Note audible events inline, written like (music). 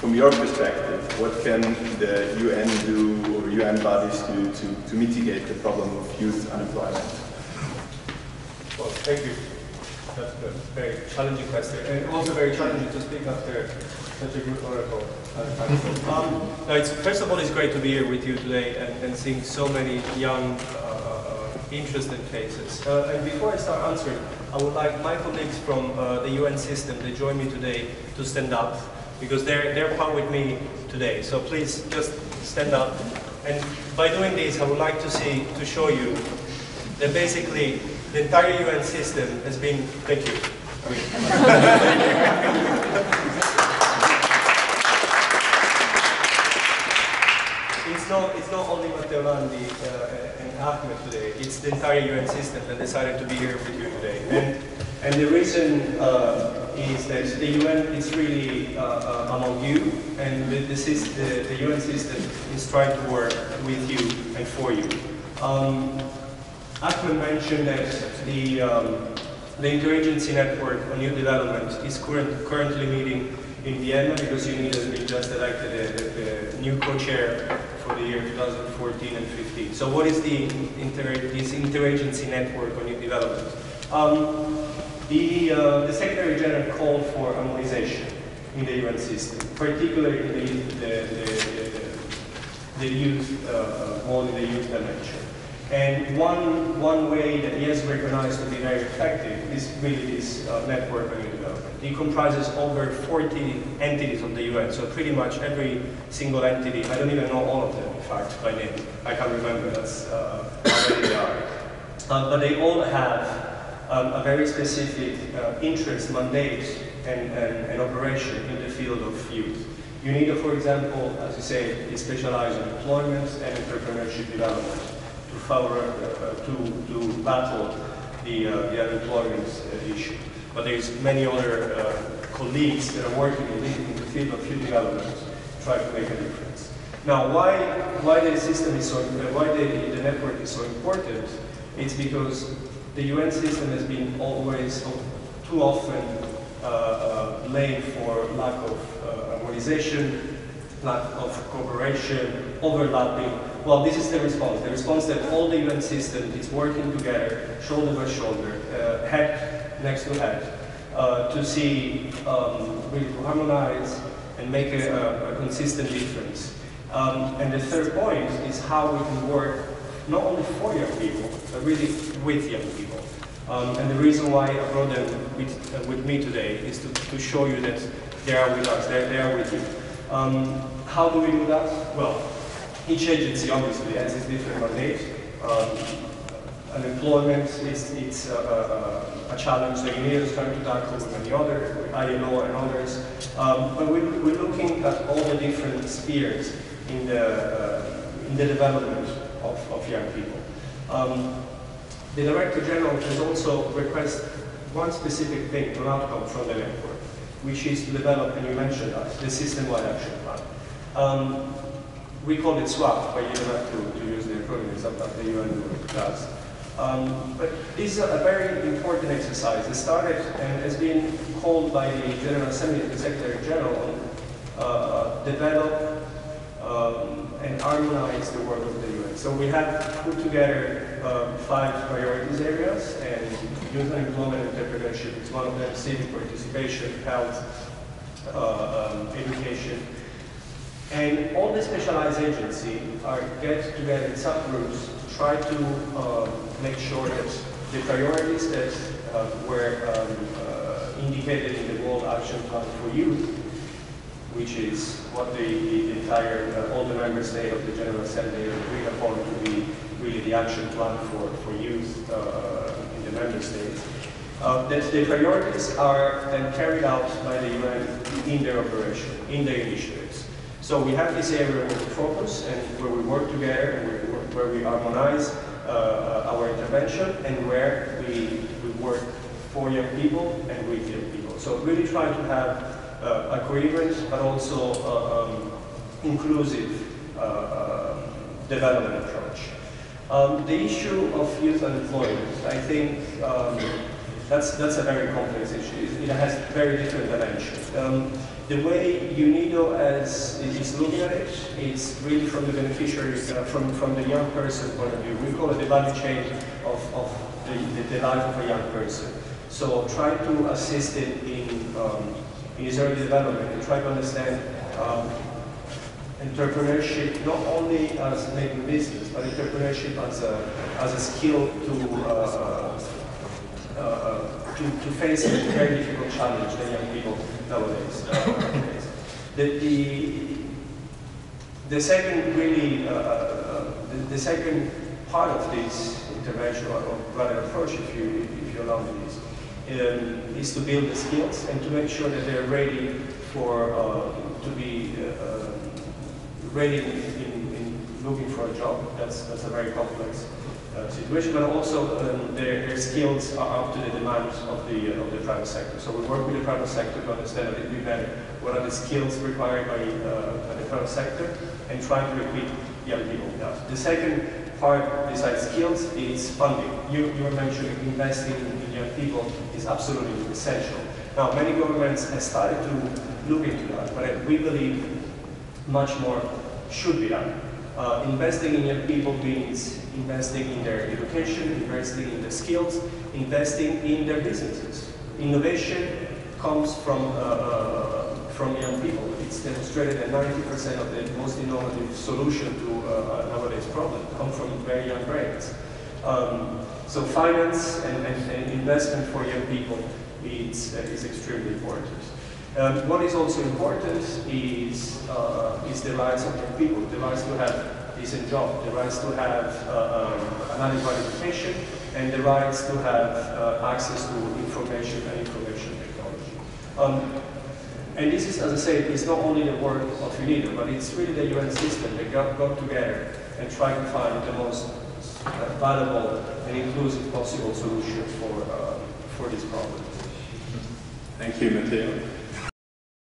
from your perspective, what can the UN do or UN bodies do to, to mitigate the problem of youth unemployment? Well, thank you. That's a very challenging question, and also very challenging to speak after such a good oracle. Um, no, first of all, it's great to be here with you today and, and seeing so many young, uh, interested faces. Uh, and before I start answering, I would like my colleagues from uh, the UN system that join me today to stand up because they're, they're part with me today. So please just stand up. And by doing this, I would like to see, to show you that basically the entire UN system has been, thank you. (laughs) it's not, it's not only Matteo Landi uh, and Ahmad today, it's the entire UN system that decided to be here with you today. And, and the reason uh, is that the UN is really uh, uh, among you, and the, the, the, the, UN system is trying to work with you and for you. Um, Ahmad mentioned that the, um, the interagency network on Youth development is current, currently meeting in Vienna because UNIDO has been just elected the, the new co-chair for the year 2014 and 15. So what is the inter this interagency network on Youth development? Um, the, uh, the Secretary General called for harmonization in the UN system, particularly the, the, the, the youth, uh, more in the youth dimension. And one, one way that he has recognized to be very effective is really this uh, network youth development. It comprises over 40 entities of the UN, so pretty much every single entity, I don't even know all of them, in fact, by name. I can't remember, that's uh, how many they are. Uh, but they all have um, a very specific uh, interest, mandate, and, and, and, operation in the field of youth. UNIDO, for example, as you say, specialized in employment and entrepreneurship development to, favor, uh, to, to battle the, uh, the unemployment uh, issue. But there's many other uh, colleagues that are working in the, in the field of youth development try to make a difference. Now, why, why the system is so, why the, the network is so important? It's because the UN system has been always too often uh, uh, blamed for lack of uh, harmonization, lack of cooperation, overlapping. Well, this is the response. The response that all the UN system is working together, shoulder by shoulder, uh, head next to head, uh, to see, um, really to harmonize and make a, a consistent difference. Um, and the third point is how we can work not only for young people, but really with young people. Um, and the reason why I brought them with, uh, with me today is to, to show you that they are with us, they're, they are with you. Um, how do we do that? Well, each agency obviously has its different mandate. Um, unemployment is it's a, a, a challenge that UNIDO is trying to tackle with many others, ILO and others. Um, but we, we're looking at all the different spheres in the, uh, in the development of, of young people. Um, the Director General has also requested one specific thing, an outcome from the network, which is to develop, and you mentioned that, the system-wide action plan. Um, we call it SWAP, but you don't have to, to use the acronym, it's that the UN does. Um, but this is a very important exercise. It started and has been called by the General Assembly, the Secretary General, uh, develop um, and harmonize the work of the UN. So we have put together um, five priorities areas, and youth unemployment and entrepreneurship is one of them, civic participation, health, uh, um, education. And all the specialized agencies are get together in subgroups to try to um, make sure that the priorities that uh, were um, uh, indicated in the World Action Plan for Youth, which is what the, the entire, uh, all the member states of the General Assembly agreed upon to be really the action plan for, for youth uh, in the member states. Uh, that the priorities are then carried out by the UN in their operation, in their initiatives. So we have this area we focus and where we work together and where, where we harmonize uh, our intervention and where we, we work for young people and with young people. So really try to have uh, a coherent but also uh, um, inclusive uh, um, development approach. Um, the issue of youth unemployment, I think um, that's, that's a very complex issue. It has very different dimensions. Um, the way UNIDO as is looking at it, it's really from the beneficiaries, uh, from, from the young person point of view. We call it the value chain of, of the, the, the life of a young person. So try to assist it in, um, early development and try to understand um, entrepreneurship not only as making business, but entrepreneurship as a, as a skill to, uh, uh, uh, to, to face a very difficult challenge that young people nowadays face. The, the, the second really, uh, uh, the, the second part of this intervention, or rather approach, if you, if you allow me this, um, is to build the skills and to make sure that they're ready for, uh, to be uh, ready in, in, in, looking for a job. That's, that's a very complex uh, situation, but also um, their, their skills are up to the demands of the, uh, of the private sector. So we work with the private sector to understand a little bit better what are the skills required by, uh, by the private sector and try to recruit young people. Now, the second part besides skills is funding. You, you were mentioning investing in young people is absolutely essential. Now, many governments have started to look into that, but we believe much more should be done. Uh, investing in young people means investing in their education, investing in their skills, investing in their businesses. Innovation comes from, uh, uh, from young people. It's demonstrated that 90% of the most innovative solution to uh, nowadays problem come from very young brains. Um, so finance and, and, and, investment for young people is, is extremely important. Um, what is also important is, uh, is the rights of young people, the rights to have decent job, the rights to have uh, um, an adequate education, and the rights to have uh, access to information and information technology. And this is, as I said, it's not only the work of UNIDO, but it's really the UN system that got, got together and tried to find the most uh, valuable and inclusive possible solution for, uh, for this problem. Thank you, Matteo.